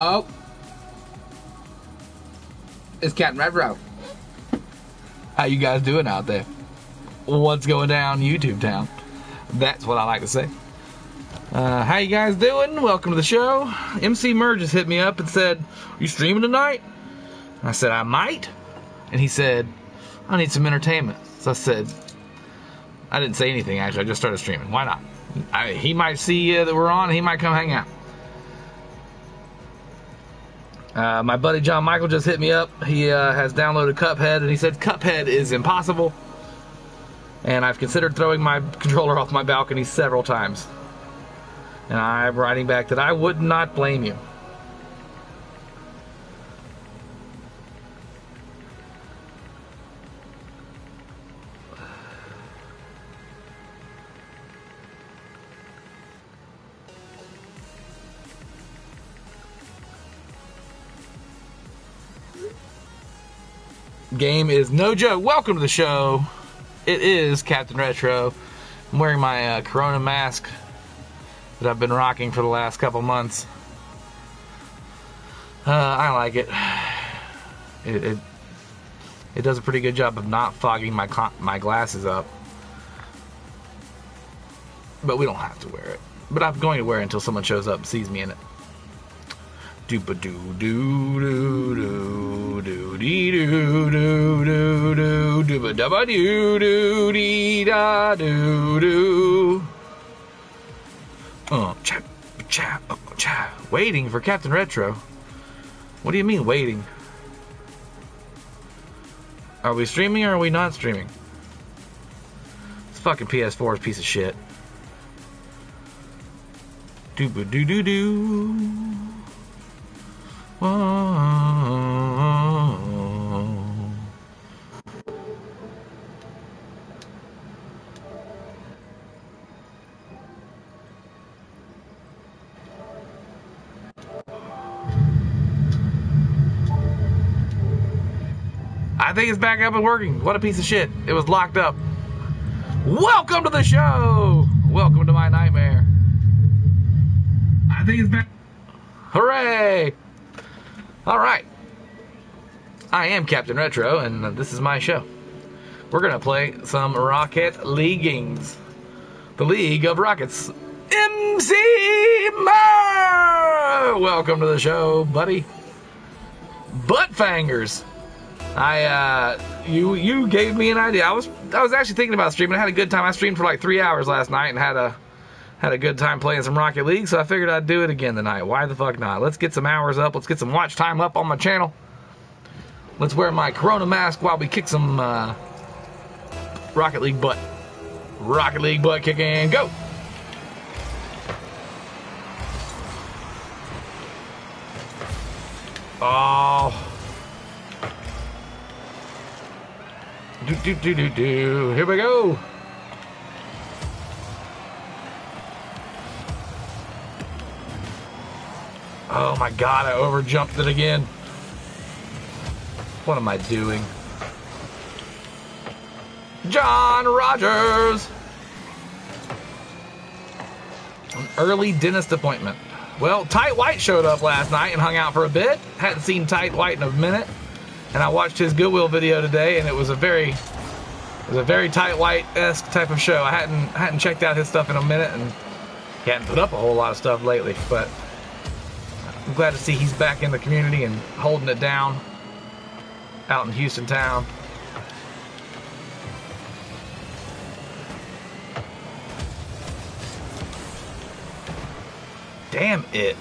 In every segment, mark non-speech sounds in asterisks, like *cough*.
Oh. It's Captain Retro. How you guys doing out there? What's going down YouTube town? That's what I like to say. Uh, how you guys doing? Welcome to the show. MC Merge just hit me up and said, You streaming tonight? I said, I might. And he said, I need some entertainment. So I said, I didn't say anything actually. I just started streaming. Why not? I, he might see uh, that we're on. He might come hang out. Uh, my buddy John Michael just hit me up. He uh, has downloaded Cuphead, and he said Cuphead is impossible. And I've considered throwing my *laughs* controller off my balcony several times. And I'm writing back that I would not blame you. Game is no joke. Welcome to the show. It is Captain Retro. I'm wearing my uh, Corona mask that I've been rocking for the last couple months. Uh, I like it. It, it. it does a pretty good job of not fogging my my glasses up. But we don't have to wear it. But I'm going to wear it until someone shows up and sees me in it. Doopa doo doo doo doo doo dee doo doo doo doo dubba doo doo dee da doo doo. Oh, cha, cha, oh, cha. Waiting for Captain Retro. What do you mean waiting? Are we streaming or are we not streaming? This fucking PS4 is a piece of shit. Dooba doo doo doo. Oh. I think it's back up and working. What a piece of shit. It was locked up. Welcome to the show. Welcome to my nightmare. I think it's back. Hooray! All right. I am Captain Retro, and this is my show. We're going to play some Rocket Leaguings. The League of Rockets. MC Mer! Welcome to the show, buddy. Butt fangers. I uh you you gave me an idea. I was I was actually thinking about streaming. I had a good time. I streamed for like three hours last night and had a had a good time playing some Rocket League, so I figured I'd do it again tonight. Why the fuck not? Let's get some hours up. Let's get some watch time up on my channel. Let's wear my Corona mask while we kick some uh, Rocket League butt. Rocket League butt kicking, go! Oh. Do do do do do. Here we go. Oh my god, I overjumped it again. What am I doing? John Rogers! An early dentist appointment. Well, Tight White showed up last night and hung out for a bit. Hadn't seen Tight White in a minute. And I watched his Goodwill video today and it was a very it was a very Tight White-esque type of show. I hadn't hadn't checked out his stuff in a minute and he hadn't put up a whole lot of stuff lately, but I'm glad to see he's back in the community and holding it down out in Houston town. Damn it.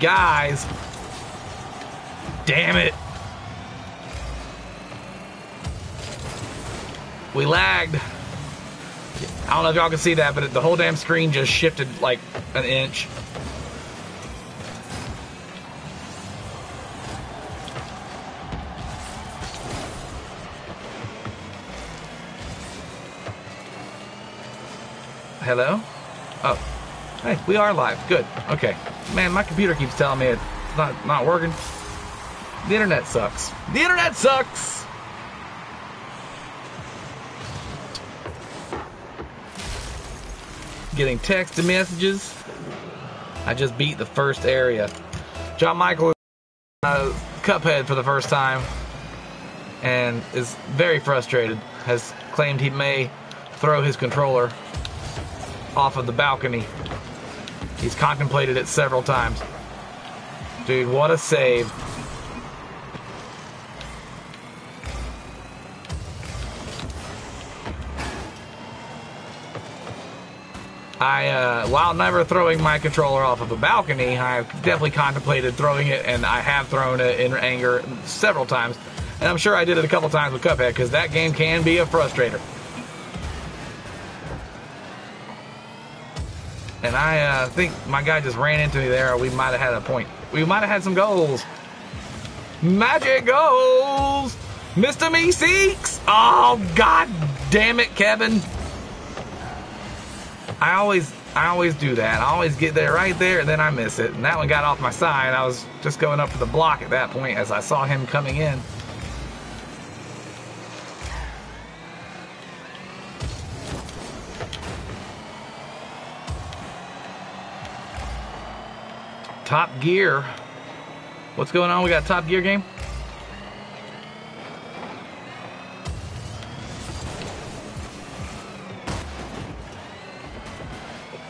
Guys. Damn it. We lagged. I don't know if y'all can see that, but the whole damn screen just shifted like an inch. Hello? Oh. Hey, we are live. Good. Okay. Man, my computer keeps telling me it's not, not working. The internet sucks. The internet sucks! Getting text and messages. I just beat the first area. John Michael uh, Cuphead for the first time and is very frustrated. Has claimed he may throw his controller off of the balcony. He's contemplated it several times. Dude, what a save. I, uh, while never throwing my controller off of a balcony, I've definitely contemplated throwing it, and I have thrown it in anger several times. And I'm sure I did it a couple times with Cuphead, because that game can be a frustrator. And I uh, think my guy just ran into me there, we might have had a point. We might have had some goals. Magic goals! Mr. Meeseeks! Oh, god damn it, Kevin. I always I always do that. I always get there right there and then I miss it. And that one got off my side. I was just going up for the block at that point as I saw him coming in. Top Gear. What's going on? We got Top Gear game?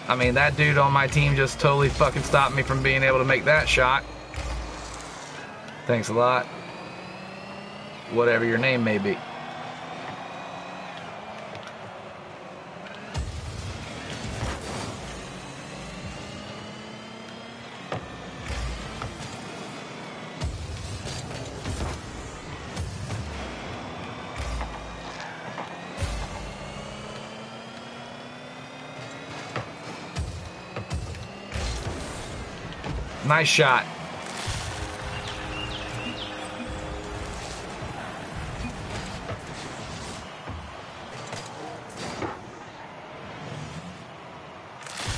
I mean, that dude on my team just totally fucking stopped me from being able to make that shot. Thanks a lot. Whatever your name may be. Nice shot.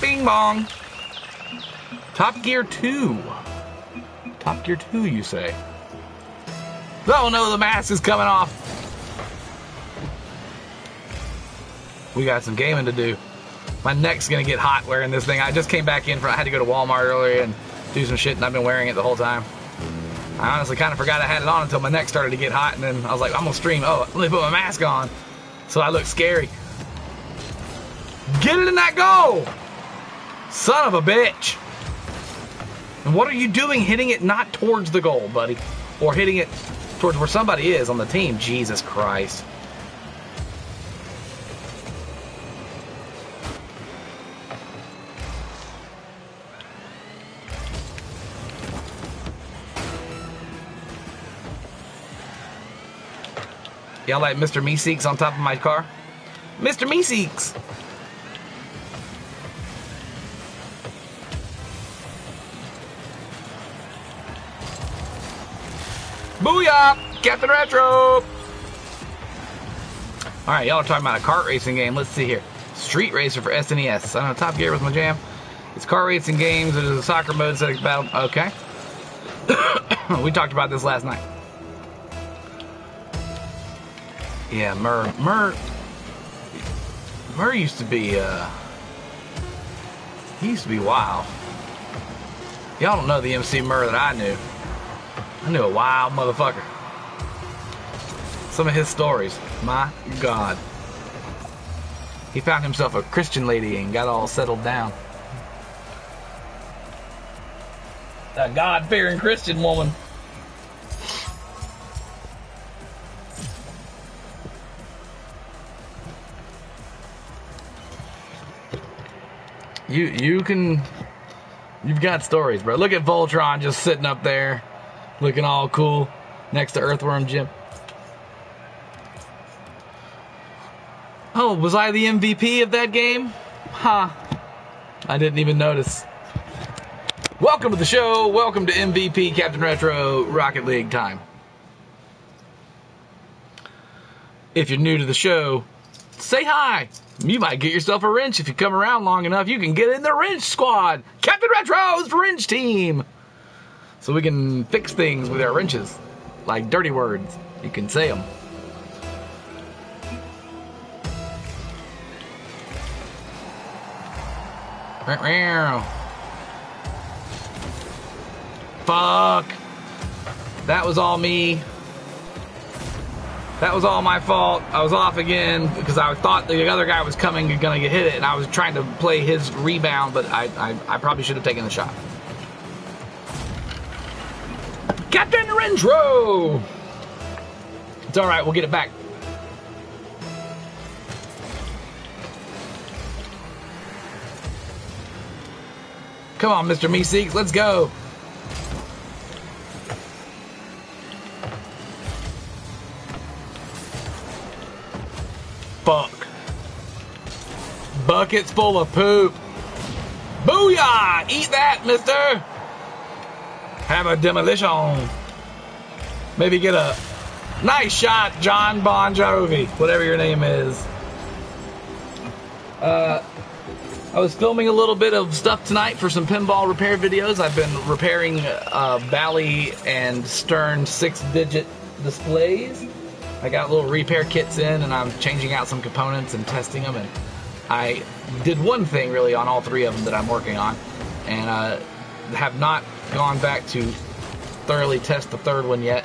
Bing bong. Top Gear 2. Top Gear 2, you say? Oh no, the mask is coming off. We got some gaming to do. My neck's gonna get hot wearing this thing. I just came back in from, I had to go to Walmart earlier and do some shit, and I've been wearing it the whole time. I honestly kind of forgot I had it on until my neck started to get hot, and then I was like, I'm gonna stream. Oh, let me put my mask on. So I look scary. Get it in that goal! Son of a bitch! And what are you doing hitting it not towards the goal, buddy? Or hitting it towards where somebody is on the team? Jesus Christ. Y'all like Mr. Meeseeks on top of my car? Mr. Meeseeks! Booyah! Captain Retro! Alright, y'all are talking about a kart racing game. Let's see here. Street Racer for SNES. I know Top Gear was my jam. It's car racing games. There's a soccer mode, set battle. Okay. *coughs* we talked about this last night. Yeah, Mur. Murr. Murr used to be, uh. He used to be wild. Y'all don't know the MC Mur that I knew. I knew a wild motherfucker. Some of his stories. My God. He found himself a Christian lady and got all settled down. A God fearing Christian woman. You you can you've got stories, bro. Look at Voltron just sitting up there, looking all cool next to Earthworm Jim. Oh, was I the MVP of that game? Huh. I didn't even notice. Welcome to the show. Welcome to MVP Captain Retro Rocket League time. If you're new to the show, say hi. You might get yourself a wrench if you come around long enough. You can get in the wrench squad, Captain Retro's wrench team. So we can fix things with our wrenches, like dirty words. You can say them. Fuck. That was all me. That was all my fault. I was off again because I thought the other guy was coming and gonna get hit it, and I was trying to play his rebound, but I, I, I probably should have taken the shot. Captain Rendro! It's alright, we'll get it back. Come on, Mr. Meeseeks, let's go. Buckets full of poop. Booyah! Eat that, mister! Have a demolition. Maybe get a nice shot, John Bon Jovi, whatever your name is. Uh, I was filming a little bit of stuff tonight for some pinball repair videos. I've been repairing uh, Bally and Stern six digit displays. I got little repair kits in and I'm changing out some components and testing them. And I did one thing really on all three of them that I'm working on. And uh, have not gone back to thoroughly test the third one yet.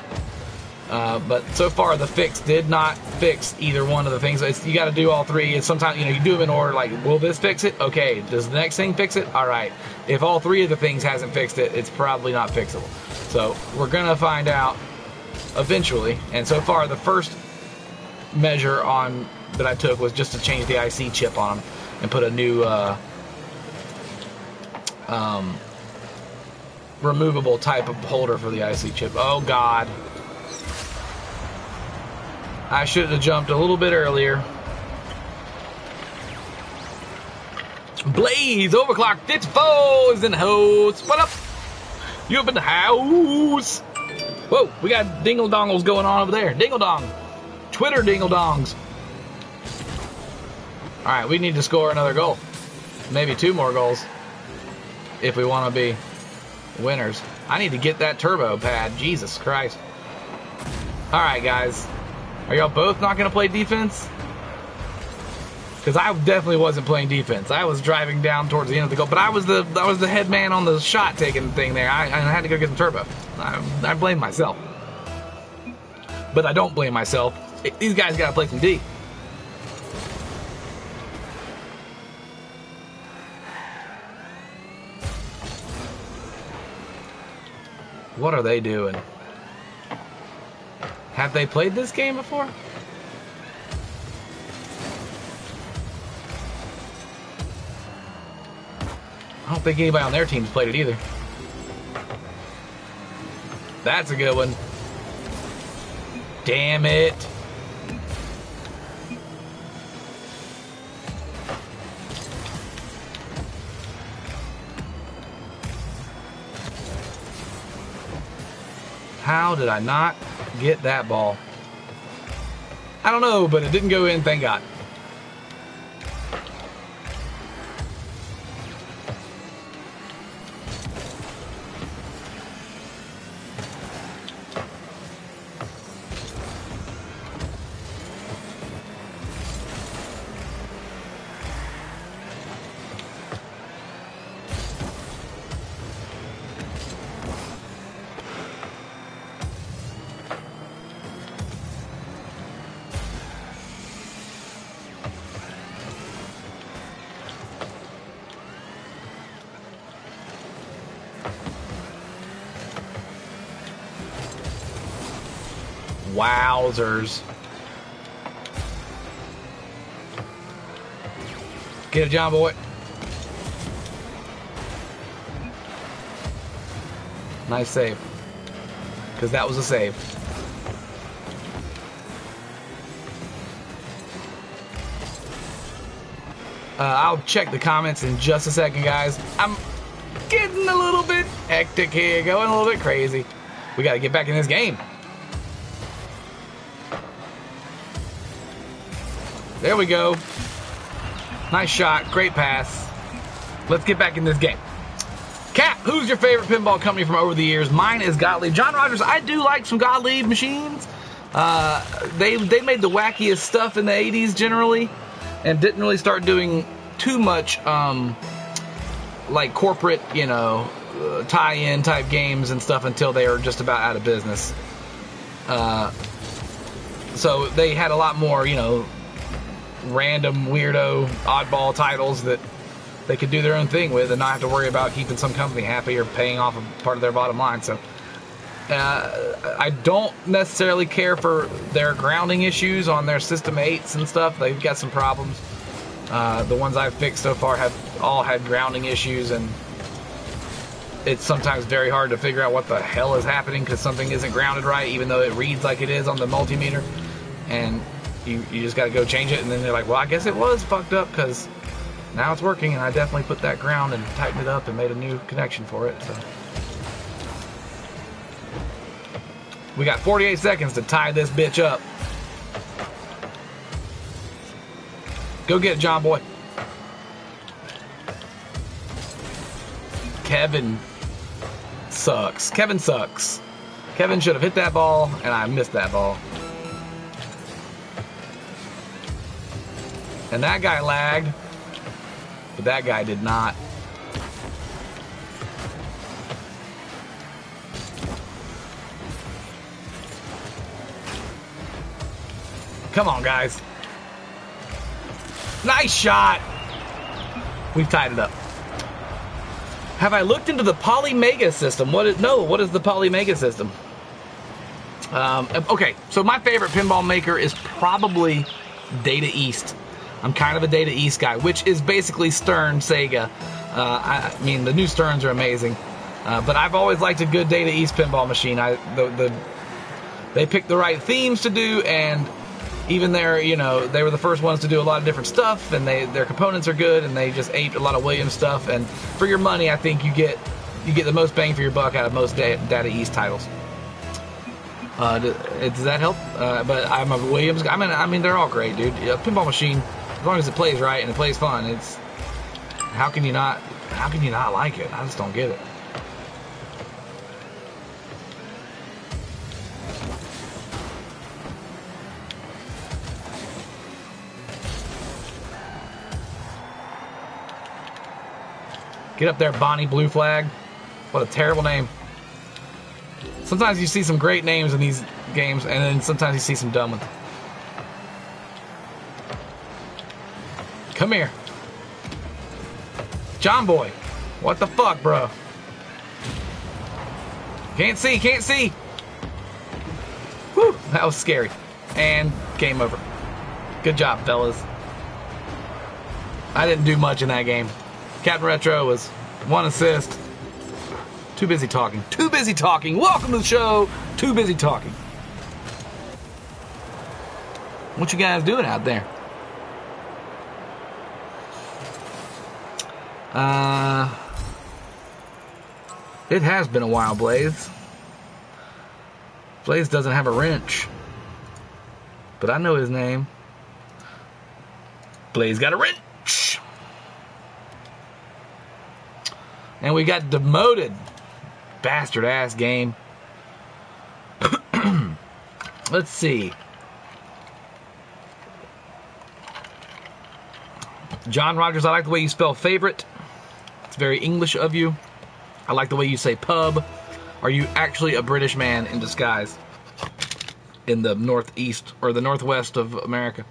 Uh, but so far, the fix did not fix either one of the things. It's, you got to do all three. And sometimes, you know, you do them in order. Like, will this fix it? Okay. Does the next thing fix it? All right. If all three of the things hasn't fixed it, it's probably not fixable. So we're gonna find out eventually. And so far, the first measure on that I took was just to change the IC chip on them and put a new uh, um, removable type of holder for the IC chip. Oh God. I should have jumped a little bit earlier. Blaze overclock 54 is in the house. What up? You up in the house? Whoa, we got dingle dongles going on over there. Dingle dong. Twitter dingle dongs. All right, we need to score another goal. Maybe two more goals if we want to be winners. I need to get that turbo pad. Jesus Christ. All right, guys. Are y'all both not going to play defense? Because I definitely wasn't playing defense. I was driving down towards the end of the goal, but I was the I was the head man on the shot taking thing there. I, I had to go get some turbo. I, I blame myself, but I don't blame myself. These guys got to play some D. What are they doing? Have they played this game before? I don't think anybody on their team's played it either. That's a good one. Damn it. How did I not get that ball? I don't know, but it didn't go in, thank God. Get a job, Boy. Nice save. Because that was a save. Uh, I'll check the comments in just a second, guys. I'm getting a little bit hectic here, going a little bit crazy. We got to get back in this game. There we go. Nice shot. Great pass. Let's get back in this game. Cap, who's your favorite pinball company from over the years? Mine is Gottlieb. John Rogers, I do like some Gottlieb machines. Uh, they they made the wackiest stuff in the 80s generally, and didn't really start doing too much um, like corporate, you know, uh, tie-in type games and stuff until they were just about out of business. Uh, so they had a lot more, you know, random weirdo oddball titles that they could do their own thing with and not have to worry about keeping some company happy or paying off a part of their bottom line. So uh, I don't necessarily care for their grounding issues on their System 8s and stuff. They've got some problems. Uh, the ones I've fixed so far have all had grounding issues, and it's sometimes very hard to figure out what the hell is happening because something isn't grounded right, even though it reads like it is on the multimeter. And you, you just got to go change it, and then they're like, well, I guess it was fucked up because now it's working, and I definitely put that ground and tightened it up and made a new connection for it. So. We got 48 seconds to tie this bitch up. Go get it, John Boy. Kevin sucks. Kevin sucks. Kevin should have hit that ball, and I missed that ball. And that guy lagged, but that guy did not. Come on, guys. Nice shot. We've tied it up. Have I looked into the Polymega system? What is no? What is the Polymega system? Um, okay, so my favorite pinball maker is probably Data East. I'm kind of a Data East guy, which is basically Stern Sega. Uh, I, I, mean, the new Sterns are amazing, uh, but I've always liked a good Data East pinball machine. I the, the they picked the right themes to do, and even their, you know, they were the first ones to do a lot of different stuff, and they their components are good, and they just aped a lot of Williams stuff. And for your money, I think you get you get the most bang for your buck out of most Data East titles. Uh, does that help? Uh, but I'm a Williams. I mean, I mean, they're all great, dude. A pinball machine, as long as it plays right and it plays fun, it's how can you not? How can you not like it? I just don't get it. Get up there, Bonnie Blue Flag. What a terrible name. Sometimes you see some great names in these games, and then sometimes you see some dumb ones. Come here. John Boy. What the fuck, bro? Can't see, can't see. Whew, that was scary. And game over. Good job, fellas. I didn't do much in that game. Captain Retro was one assist. Too busy talking. Too busy talking. Welcome to the show. Too busy talking. What you guys doing out there? Uh, it has been a while, Blaze. Blaze doesn't have a wrench, but I know his name. Blaze got a wrench. And we got demoted. Bastard ass game. *clears throat* Let's see. John Rogers, I like the way you spell favorite. It's very English of you. I like the way you say pub. Are you actually a British man in disguise in the northeast or the northwest of America?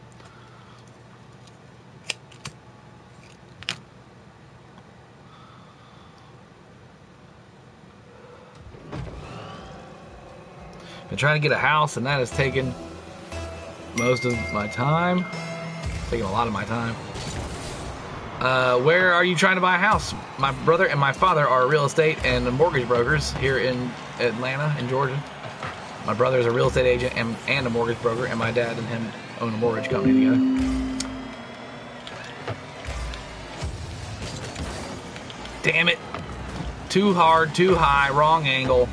Been trying to get a house, and that has taken most of my time. taking a lot of my time. Uh, where are you trying to buy a house? My brother and my father are real estate and mortgage brokers here in Atlanta, in Georgia. My brother is a real estate agent and, and a mortgage broker, and my dad and him own a mortgage company together. Damn it. Too hard, too high, wrong angle.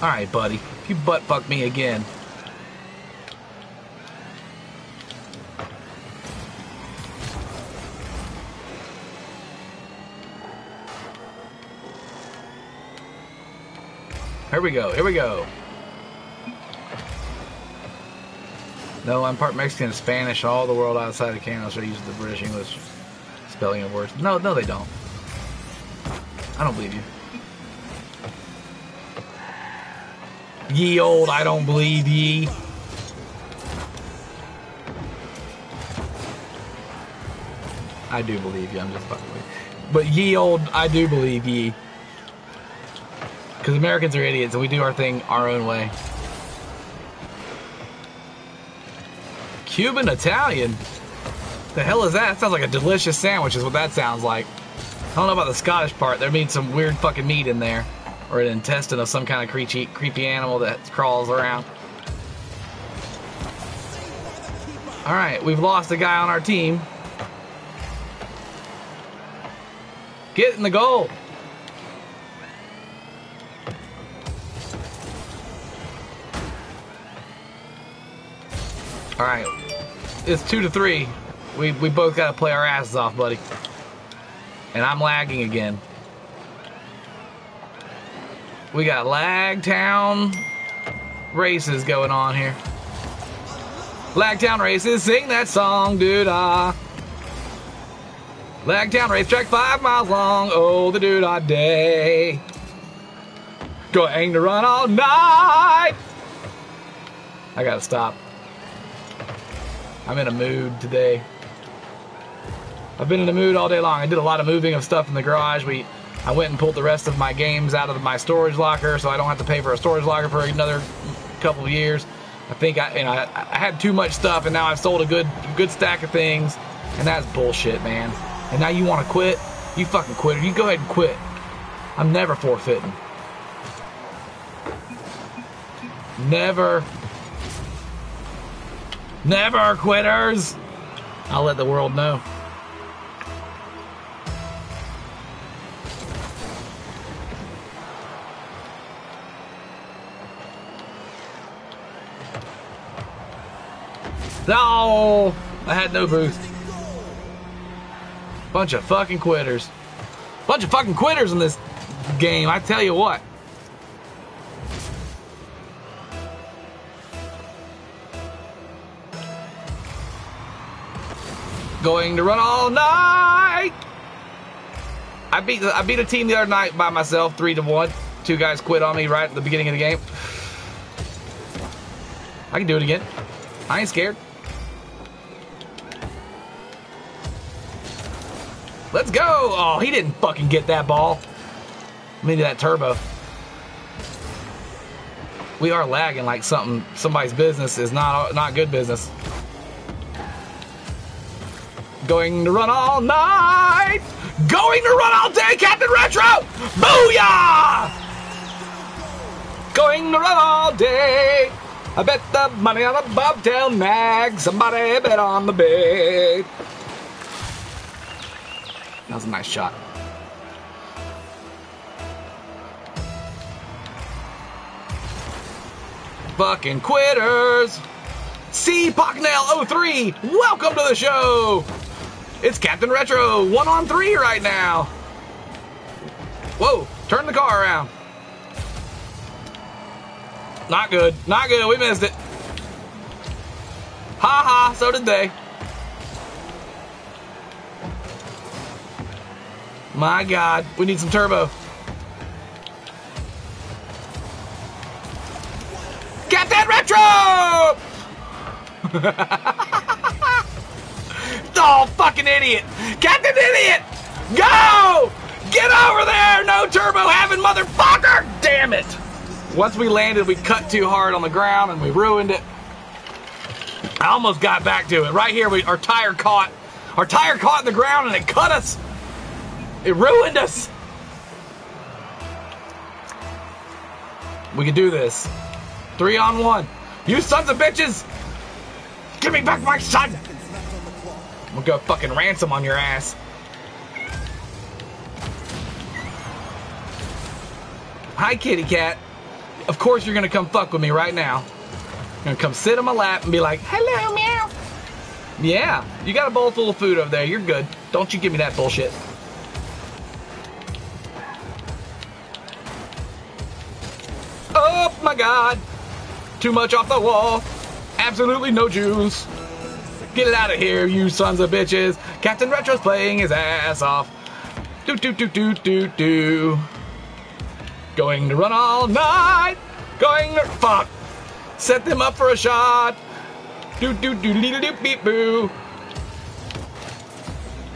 Alright, buddy. If you butt fuck me again, Here we go. Here we go. No, I'm part Mexican, Spanish. All the world outside of Canada so uses the British English spelling of words. No, no, they don't. I don't believe you. Ye old, I don't believe ye. I do believe you. I'm just fucking with you. But ye old, I do believe ye. Because Americans are idiots and we do our thing our own way. Cuban Italian? The hell is that? That sounds like a delicious sandwich, is what that sounds like. I don't know about the Scottish part. There means some weird fucking meat in there. Or an intestine of some kind of creepy, creepy animal that crawls around. Alright, we've lost a guy on our team. Get in the goal. All right, it's two to three. We we both got to play our asses off, buddy. And I'm lagging again. We got lag town races going on here. Lag town races, sing that song, dude. Ah. Lagtown racetrack five miles long. Oh, the dude I day. Going to run all night. I gotta stop. I'm in a mood today. I've been in a mood all day long. I did a lot of moving of stuff in the garage. We, I went and pulled the rest of my games out of my storage locker, so I don't have to pay for a storage locker for another couple of years. I think I, you know, I, I had too much stuff, and now I've sold a good, good stack of things, and that's bullshit, man and now you want to quit, you fucking quitter. You go ahead and quit. I'm never forfeiting. Never. Never quitters. I'll let the world know. No, I had no boost. Bunch of fucking quitters. Bunch of fucking quitters in this game, I tell you what. Going to run all night. I beat I beat a team the other night by myself, three to one. Two guys quit on me right at the beginning of the game. I can do it again. I ain't scared. Let's go! Oh, he didn't fucking get that ball. Maybe that turbo. We are lagging like something. Somebody's business is not not good business. Going to run all night. Going to run all day, Captain Retro. Booyah! Going to run all day. I bet the money on the bobtail nag. Somebody bet on the bed. That was a nice shot. Fucking quitters! C Pocknail 03, welcome to the show! It's Captain Retro, one on three right now. Whoa, turn the car around. Not good, not good, we missed it. Ha ha, so did they. My God, we need some turbo. That retro! *laughs* oh, fucking idiot! Captain Idiot! Go! Get over there! No turbo having motherfucker! Damn it! Once we landed, we cut too hard on the ground and we ruined it. I almost got back to it. Right here, we, our tire caught. Our tire caught in the ground and it cut us. It ruined us! We can do this. Three on one. You sons of bitches! Give me back my son! Gonna go fucking ransom on your ass. Hi, kitty cat. Of course you're gonna come fuck with me right now. You're gonna come sit on my lap and be like, hello, meow. Yeah, you got a bowl full of food over there. You're good. Don't you give me that bullshit. Oh my god. Too much off the wall. Absolutely no juice. Get it out of here, you sons of bitches. Captain Retro's playing his ass off. Do do do do do do. Going to run all night. Going to fuck. Set them up for a shot. Do do do do do beep boo.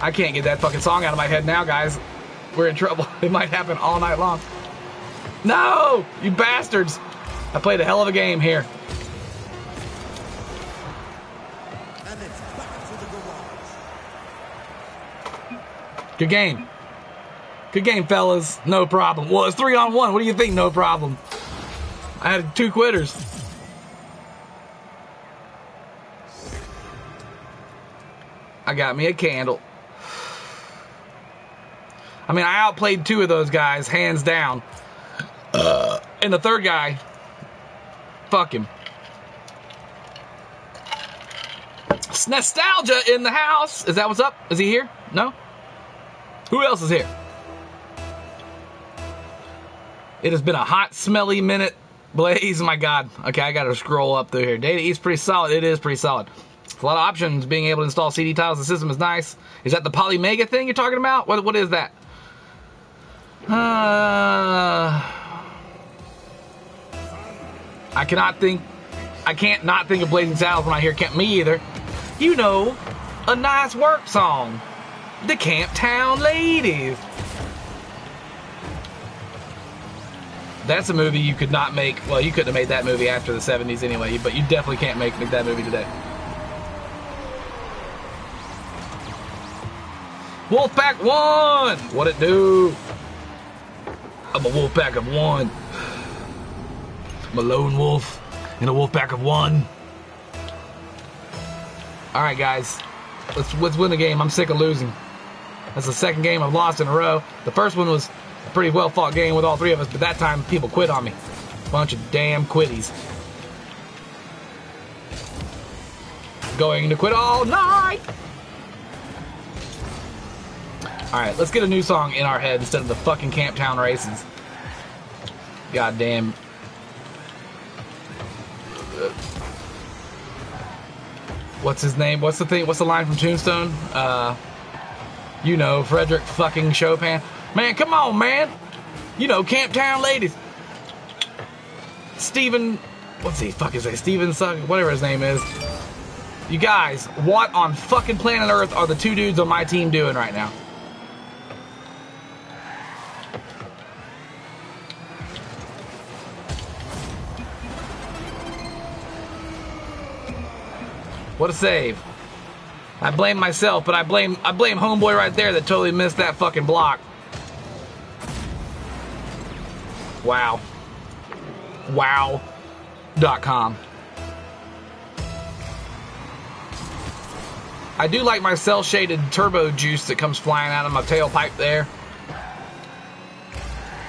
I can't get that fucking song out of my head now, guys. We're in trouble. *laughs* It might happen all night long. No, you bastards. I played a hell of a game here. Good game. Good game, fellas. No problem. Well, it's three on one. What do you think? No problem. I had two quitters. I got me a candle. I mean, I outplayed two of those guys, hands down. Uh, and the third guy, fuck him. Nostalgia in the house. Is that what's up? Is he here? No? Who else is here? It has been a hot, smelly minute. Blaze, my God. Okay, I gotta scroll up through here. Data East pretty solid. It is pretty solid. a lot of options. Being able to install CD tiles the system is nice. Is that the Polymega thing you're talking about? What, what is that? Uh, I cannot think. I can't not think of Blazing Saddles when I hear Camp Me either. You know, a nice work song. The Camp Town Ladies. That's a movie you could not make. Well, you couldn't have made that movie after the 70s anyway, but you definitely can't make, make that movie today. Wolfpack 1! What it do? I'm a wolf pack of one. I'm a lone wolf in a wolf pack of one. All right, guys, let's let's win the game. I'm sick of losing. That's the second game I've lost in a row. The first one was a pretty well fought game with all three of us, but that time people quit on me. Bunch of damn quitties. Going to quit all night. Alright, let's get a new song in our head instead of the fucking Camp Town races. Goddamn. What's his name? What's the thing? What's the line from Tombstone? Uh, you know, Frederick fucking Chopin. Man, come on, man. You know, Camp Town ladies. Steven, what's he fuck is that? Steven Suck, whatever his name is. You guys, what on fucking planet Earth are the two dudes on my team doing right now? What a save. I blame myself, but I blame I blame homeboy right there that totally missed that fucking block. Wow. Wow.com. I do like my cel shaded turbo juice that comes flying out of my tailpipe there.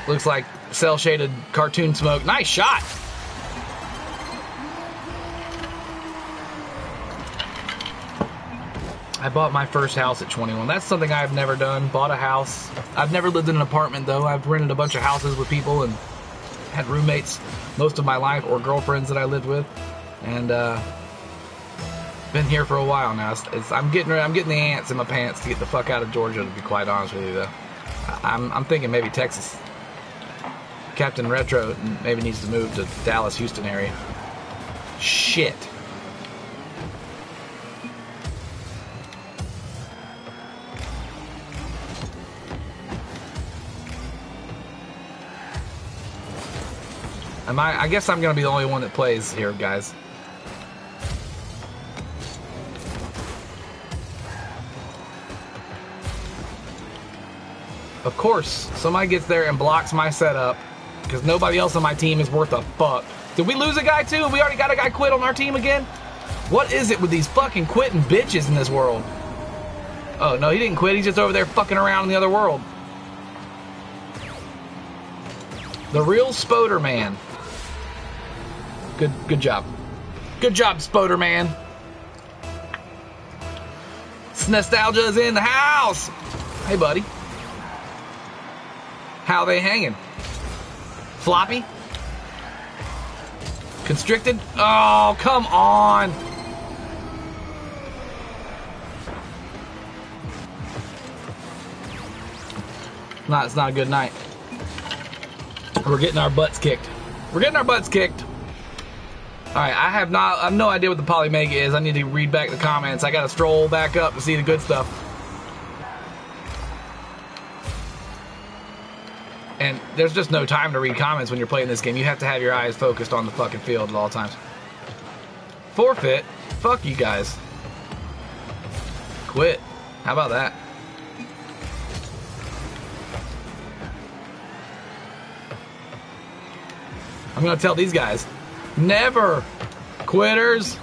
Looks like cel shaded cartoon smoke. Nice shot. I bought my first house at 21. That's something I've never done. Bought a house. I've never lived in an apartment though. I've rented a bunch of houses with people and had roommates most of my life or girlfriends that I lived with, and uh, been here for a while now. It's, it's, I'm getting I'm getting the ants in my pants to get the fuck out of Georgia. To be quite honest with you, though, I'm I'm thinking maybe Texas. Captain Retro maybe needs to move to Dallas, Houston area. Shit. Am I? I guess I'm gonna be the only one that plays here, guys. Of course, somebody gets there and blocks my setup because nobody else on my team is worth a fuck. Did we lose a guy too? We already got a guy quit on our team again? What is it with these fucking quitting bitches in this world? Oh, no, he didn't quit. He's just over there fucking around in the other world. The real Spoder man. Good, good job. Good job. Nostalgia is in the house. Hey, buddy. How they hanging? Floppy? Constricted? Oh, come on. Not, it's not a good night. We're getting our butts kicked. We're getting our butts kicked. All right, I have not, I have no idea what the Polymega is. I need to read back the comments. I got to stroll back up to see the good stuff. And there's just no time to read comments when you're playing this game. You have to have your eyes focused on the fucking field at all times. Forfeit? Fuck you guys. Quit. How about that? I'm gonna tell these guys, never, quitters.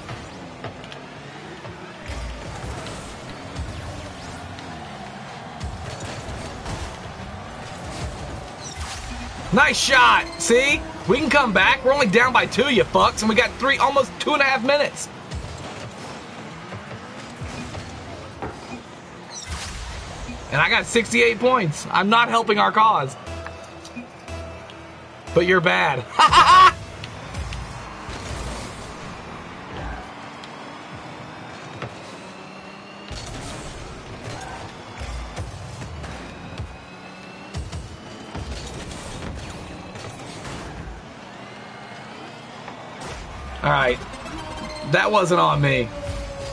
Nice shot. See? We can come back. We're only down by two, you fucks, and we got three, almost two and a half minutes. And I got 68 points. I'm not helping our cause. But you're bad. *laughs* All right. That wasn't on me.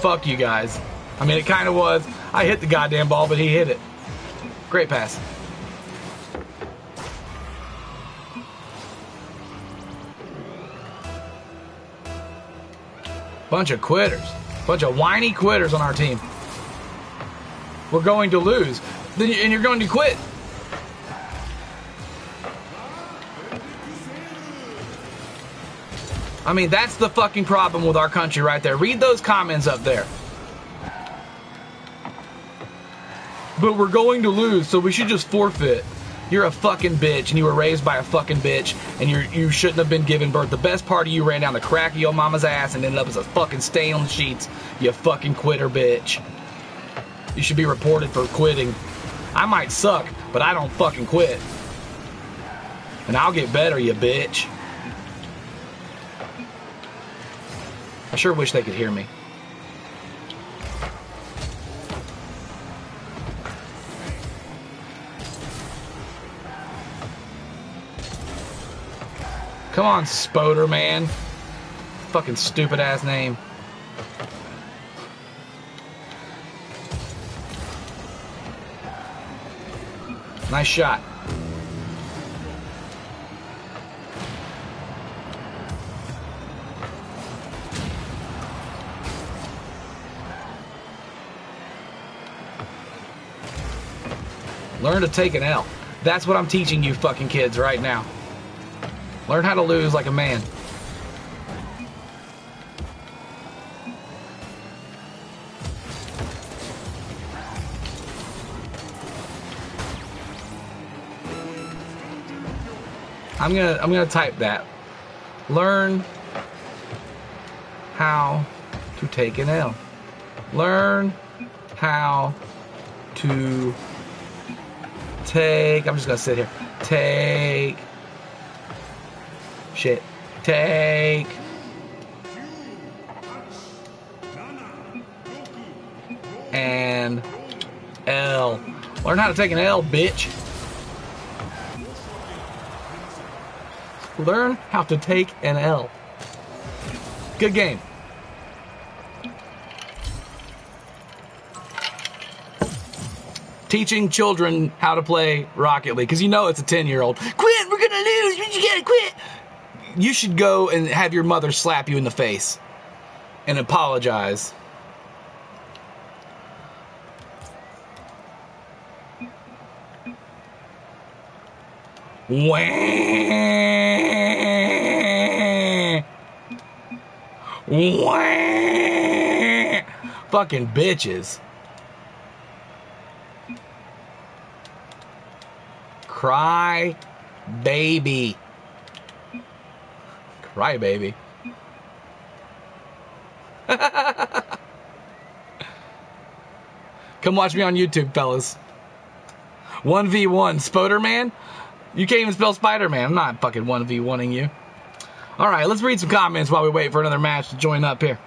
Fuck you guys. I mean, it kind of was. I hit the goddamn ball, but he hit it. Great pass. Bunch of quitters. Bunch of whiny quitters on our team. We're going to lose. Then and you're going to quit. I mean, that's the fucking problem with our country right there. Read those comments up there. But we're going to lose, so we should just forfeit. You're a fucking bitch, and you were raised by a fucking bitch, and you you shouldn't have been given birth. The best part of you ran down the crack of your mama's ass and ended up as a fucking stain on the sheets. You fucking quitter bitch. You should be reported for quitting. I might suck, but I don't fucking quit. And I'll get better, you bitch. I sure wish they could hear me. Come on, Spoder, man. Fucking stupid ass name. Nice shot. Learn to take an L. That's what I'm teaching you fucking kids right now. Learn how to lose like a man. I'm gonna I'm gonna type that. Learn how to take an L. Learn how to take, I'm just gonna sit here. Take, shit, take, and L. Learn how to take an L, bitch. Learn how to take an L. Good game. Teaching children how to play Rocket League because you know it's a 10 year old. Quit, we're gonna lose, you gotta quit. You should go and have your mother slap you in the face and apologize. Wah. Wah. Fucking bitches. Cry baby. Cry baby. *laughs* Come watch me on YouTube, fellas. 1v1 Spoder Man? You can't even spell Spider Man. I'm not fucking 1v1ing you. All right, let's read some comments while we wait for another match to join up here.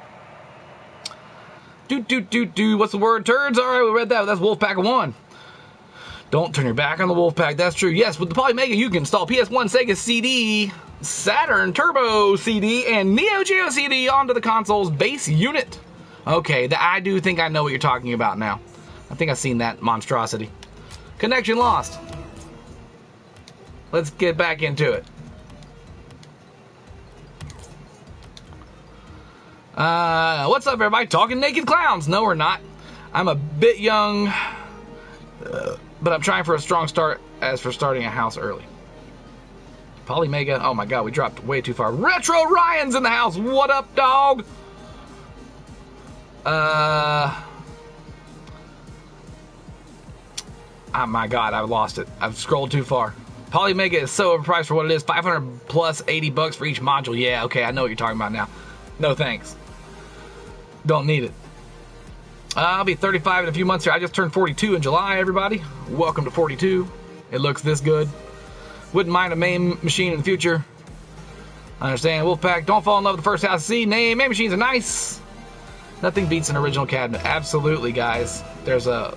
Do do do do. What's the word? Turds. All right, we read that. That's Wolfpack one. Don't turn your back on the Wolfpack. That's true. Yes, with the Polymega, you can install PS1, Sega CD, Saturn Turbo CD, and Neo Geo CD onto the console's base unit. Okay, the, I do think I know what you're talking about now. I think I've seen that monstrosity. Connection lost. Let's get back into it. Uh, what's up, everybody? Talking naked clowns. No, we're not. I'm a bit young, uh, but I'm trying for a strong start as for starting a house early. Polymega. Oh my god, we dropped way too far. Retro Ryan's in the house. What up, dog? Uh. Oh my god, I've lost it. I've scrolled too far. Polymega is so overpriced for what it is. 500 plus 80 bucks for each module. Yeah, okay, I know what you're talking about now. No thanks. Don't need it. I'll be 35 in a few months here. I just turned 42 in July, everybody. Welcome to 42. It looks this good. Wouldn't mind a MAME machine in the future. I understand. Wolfpack, don't fall in love with the first house see. Name, main machines are nice. Nothing beats an original cabinet. Absolutely, guys. There's a. Uh,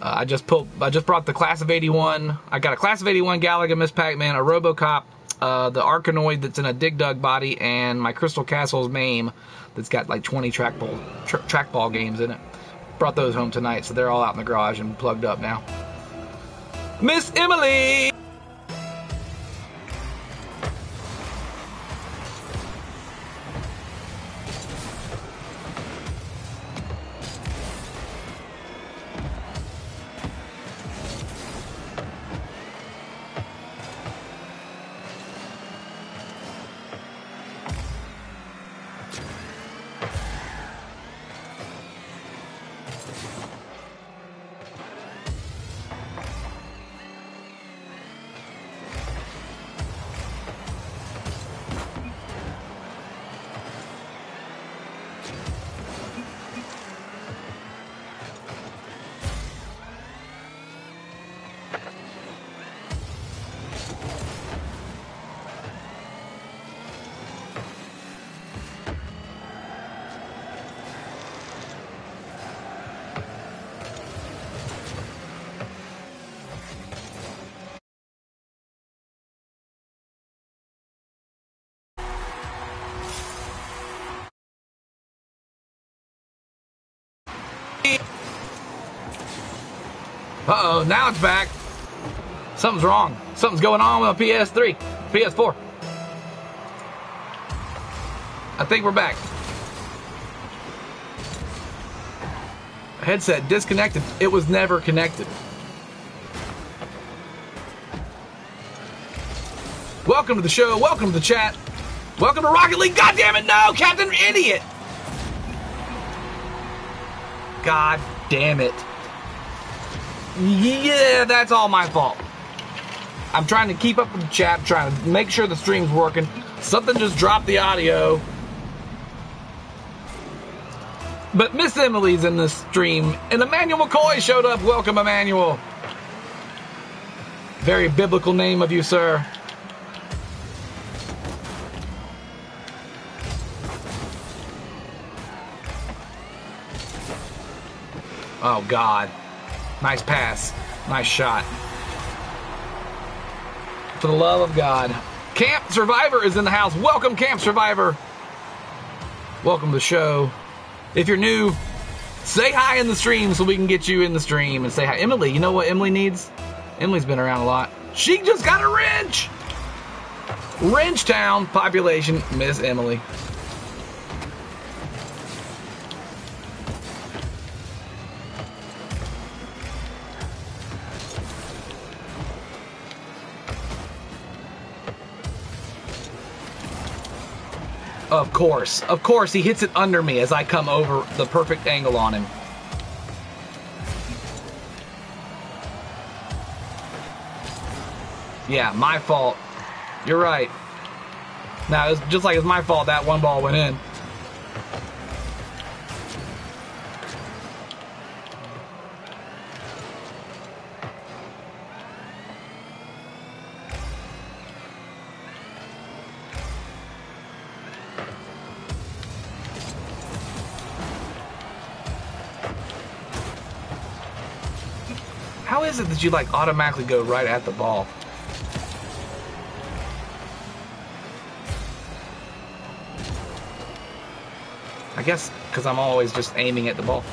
I just pulled. I just brought the class of '81. I got a class of '81 Galaga, Ms. Pac-Man, a RoboCop, uh, the Arkanoid that's in a Dig Dug body, and my Crystal Castles MAME that's got like 20 trackball tra- trackball games in it. Brought those home tonight, so they're all out in the garage and plugged up now. Miss Emily. Uh oh, now it's back. Something's wrong. Something's going on with a PS3, PS4. I think we're back. Headset disconnected. It was never connected. Welcome to the show. Welcome to the chat. Welcome to Rocket League. God damn it, no, Captain Idiot. God damn it. Yeah, that's all my fault. I'm trying to keep up with the chat, trying to make sure the stream's working. Something just dropped the audio. But Miss Emily's in the stream, and Emmanuel McCoy showed up. Welcome, Emmanuel. Very biblical name of you, sir. Oh, God. Nice pass. Nice shot. For the love of God. Camp Survivor is in the house. Welcome, Camp Survivor. Welcome to the show. If you're new, say hi in the stream so we can get you in the stream and say hi. Emily, you know what Emily needs? Emily's been around a lot. She just got a wrench. Wrench Town population, Miss Emily. Of course. Of course, he hits it under me as I come over the perfect angle on him. Yeah, my fault. You're right. Now, it's just like it's my fault that one ball went in. How is it that you like automatically go right at the ball? I guess because I'm always just aiming at the ball.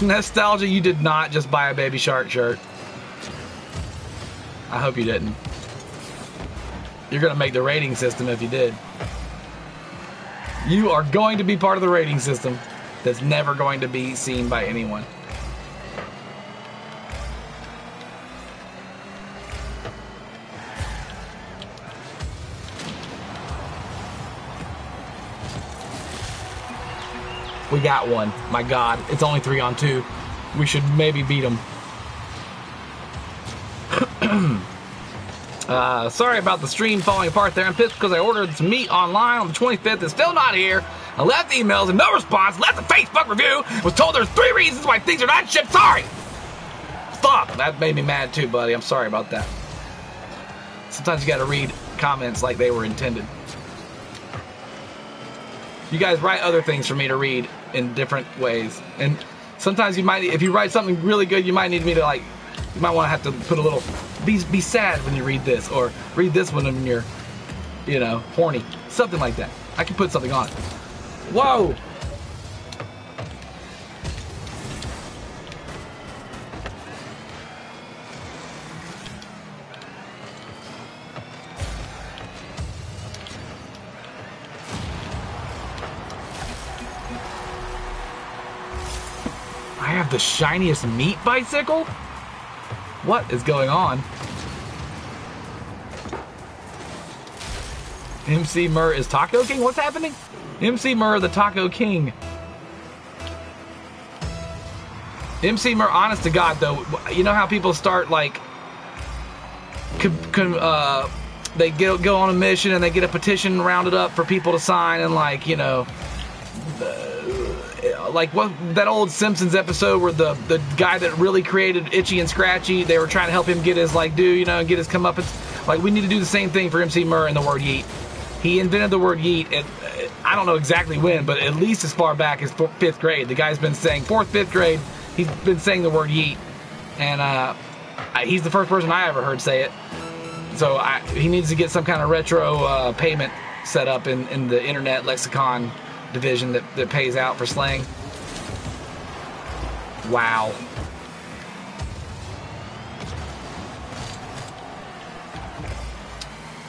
Nostalgia, you did not just buy a Baby Shark shirt. Hope you didn't. You're going to make the rating system if you did. You are going to be part of the rating system that's never going to be seen by anyone. We got one. My God, it's only three on two. We should maybe beat them. Uh, sorry about the stream falling apart there. I'm pissed because I ordered some meat online on the 25th. It's still not here. I left emails and no response. Left a Facebook review. Was told there's three reasons why things are not shipped. Sorry. Stop. That made me mad too, buddy. I'm sorry about that. Sometimes you got to read comments like they were intended. You guys write other things for me to read in different ways, and sometimes you might, if you write something really good, you might need me to like, you might want to have to put a little, be be sad when you read this, or read this one when you're, you know, horny, something like that. I can put something on. Whoa! I have the shiniest meat bicycle? What is going on? MC Mur is Taco King? What's happening? MC Mur, the Taco King. MC Mur, honest to God, though, you know how people start like, uh, they go on a mission and they get a petition rounded up for people to sign and like you know, like what that old Simpsons episode where the the guy that really created Itchy and Scratchy, they were trying to help him get his like do you know get his comeuppance. Like we need to do the same thing for MC Mur and the word yeet. He invented the word yeet at I don't know exactly when, but at least as far back as fifth grade. The guy's been saying fourth, fifth grade. He's been saying the word yeet, and uh, he's the first person I ever heard say it. So I, he needs to get some kind of retro uh, payment set up in, in the internet lexicon division that, that pays out for slang. Wow.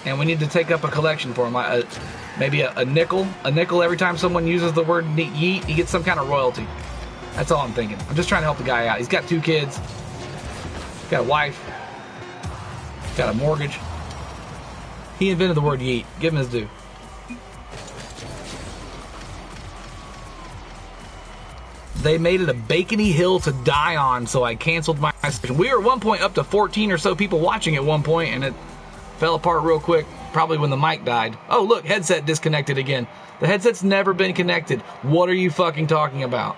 And we need to take up a collection for him. Uh, maybe a, a, nickel, a nickel every time someone uses the word yeet, he gets some kind of royalty. That's all I'm thinking. I'm just trying to help the guy out. He's got two kids, got a wife, got a mortgage. He invented the word yeet. Give him his due. They made it a bacony hill to die on, so I canceled my. We were at one point up to 14 or so people watching at one point, and it fell apart real quick probably when the mic died. Oh, look, headset disconnected again. The headset's never been connected. What are you fucking talking about?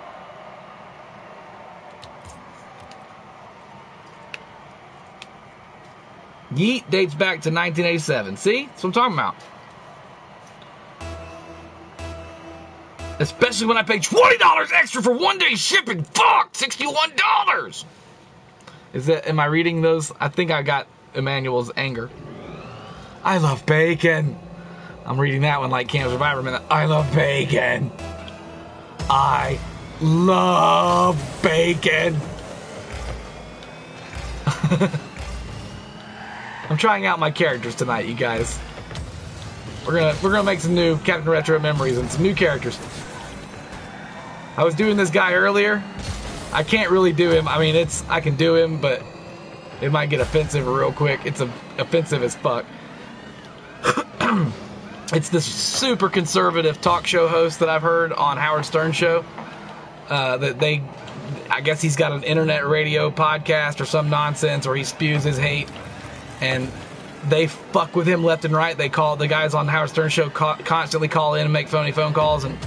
Yeet dates back to 1987. See? That's what I'm talking about. Especially when I pay $20 extra for one day shipping. Fuck! $61! Is that, am I reading those? I think I got Emmanuel's anger. I love bacon. I'm reading that one like Camp Survivor minute. I love bacon. I love bacon. *laughs* I'm trying out my characters tonight, you guys. We're gonna we're gonna make some new Captain Retro memories and some new characters. I was doing this guy earlier. I can't really do him. I mean, it's I can do him, but it might get offensive real quick. It's a, offensive as fuck. *clears throat* it's this super conservative talk show host that I've heard on Howard Stern show. Uh, that they, I guess he's got an internet radio podcast or some nonsense, or he spews his hate, and they fuck with him left and right. They call the guys on Howard Stern show constantly call in and make phony phone calls and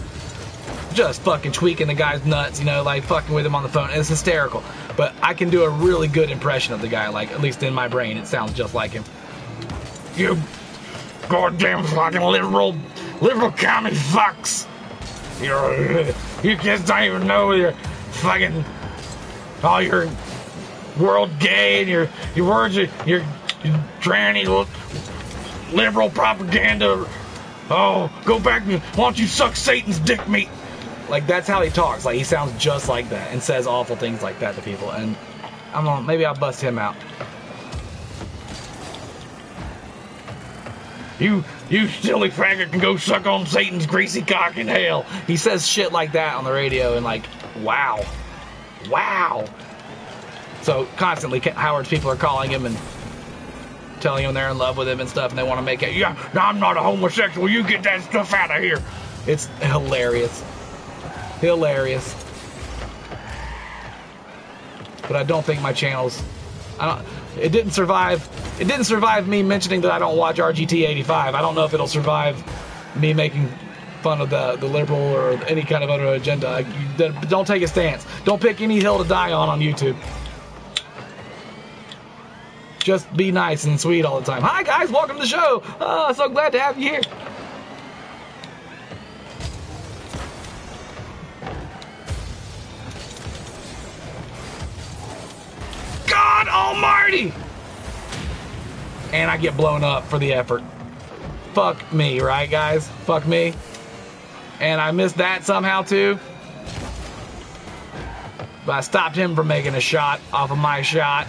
just fucking tweaking the guy's nuts, you know, like fucking with him on the phone. It's hysterical. But I can do a really good impression of the guy, like at least in my brain, it sounds just like him. you goddamn fucking liberal, liberal commie fucks. You're, *laughs* you kids don't even know you're fucking all your world gay and your your words, your your, your tranny liberal propaganda. Oh, go back and why don't you suck Satan's dick meat? Like that's how he talks. Like he sounds just like that and says awful things like that to people. And I'm on. Maybe I'll bust him out. You, you silly faggot can go suck on Satan's greasy cock in hell. He says shit like that on the radio and like, wow, wow. So constantly, Howard's people are calling him and telling him they're in love with him and stuff, and they want to make it. Yeah, no, I'm not a homosexual. You get that stuff out of here. It's hilarious, hilarious. But I don't think my channel's. I don't. It didn't survive. It didn't survive me mentioning that I don't watch RGT85. I don't know if it'll survive me making fun of the the liberal or any kind of other agenda. Don't take a stance. Don't pick any hill to die on on YouTube. Just be nice and sweet all the time. Hi guys, welcome to the show. Oh, so glad to have you here. And I get blown up for the effort. Fuck me, right guys? Fuck me. And I missed that somehow too. But I stopped him from making a shot off of my shot.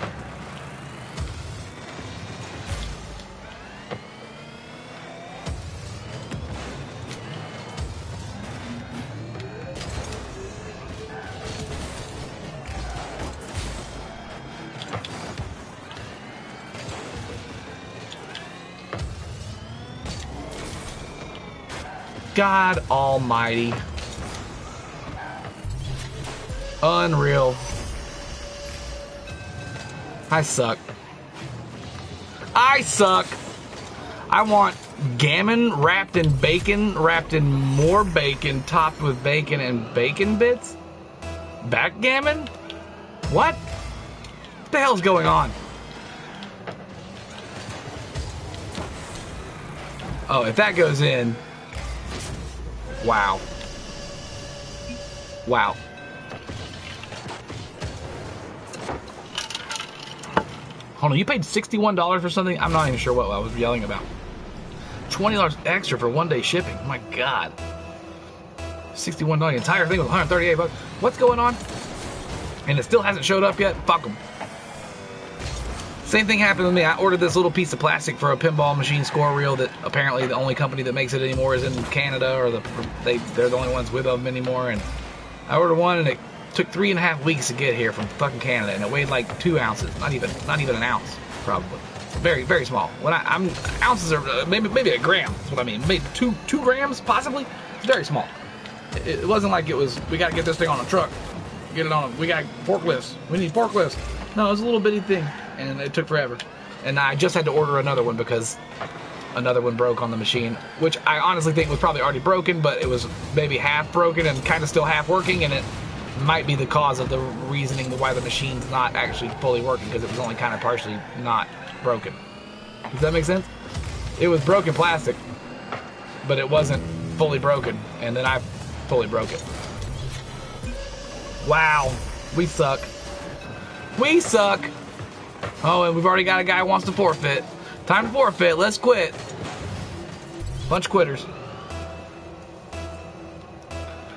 God almighty. Unreal. I suck. I suck. I want gammon wrapped in bacon, wrapped in more bacon, topped with bacon and bacon bits? Backgammon? What? What the hell's going on? Oh, if that goes in, Wow. Wow. Hold on, you paid $61 for something? I'm not even sure what I was yelling about. $20 extra for one day shipping. My god. $61. The entire thing was 138 bucks. What's going on? And it still hasn't showed up yet? Fuck them. Same thing happened with me. I ordered this little piece of plastic for a pinball machine score reel that apparently the only company that makes it anymore is in Canada, or the they they're the only ones with them anymore. And I ordered one, and it took three and a half weeks to get here from fucking Canada, and it weighed like two ounces, not even not even an ounce, probably. Very very small. When I, am ounces are uh, maybe maybe a gram. That's what I mean. Maybe two two grams possibly. Very small. It, it wasn't like it was. We got to get this thing on a truck. Get it on. A, we got forklifts. We need forklifts. No, it was a little bitty thing and it took forever. And I just had to order another one because another one broke on the machine, which I honestly think was probably already broken, but it was maybe half broken and kind of still half working, and it might be the cause of the reasoning why the machine's not actually fully working because it was only kind of partially not broken. Does that make sense? It was broken plastic, but it wasn't fully broken, and then I fully broke it. Wow, we suck. We suck. Oh, and we've already got a guy who wants to forfeit. Time to forfeit. Let's quit. Bunch of quitters.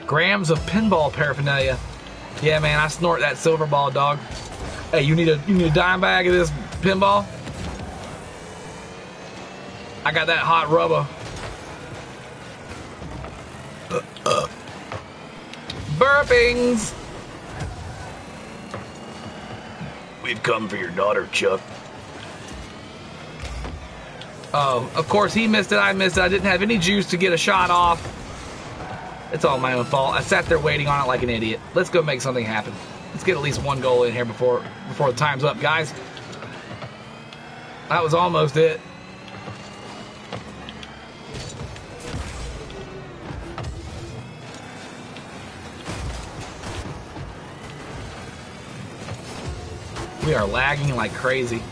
Grams of pinball paraphernalia. Yeah, man, I snort that silver ball, dog. Hey, you need a you need a dime bag of this pinball? I got that hot rubber. Uh, uh. Burpings. We've come for your daughter, Chuck. Oh, of course he missed it. I missed it. I didn't have any juice to get a shot off. It's all my own fault. I sat there waiting on it like an idiot. Let's go make something happen. Let's get at least one goal in here before before the time's up, guys. That was almost it. We are lagging like crazy.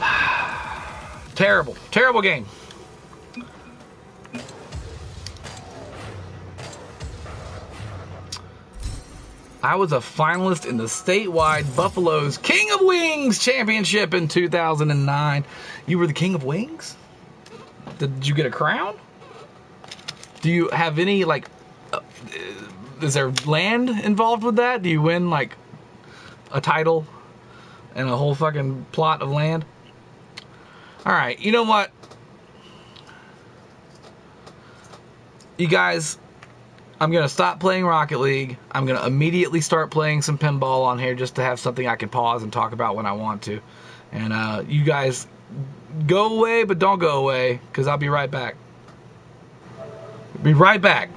*sighs* terrible, terrible game. I was a finalist in the statewide Buffalo's King of Wings Championship in 2009. You were the King of Wings? Did you get a crown? Do you have any, like, uh, is there land involved with that? Do you win, like, a title and a whole fucking plot of land? All right, you know what? You guys, I'm gonna stop playing Rocket League. I'm gonna immediately start playing some pinball on here just to have something I can pause and talk about when I want to. And uh, you guys go away, but don't go away, because I'll be right back. Be right back.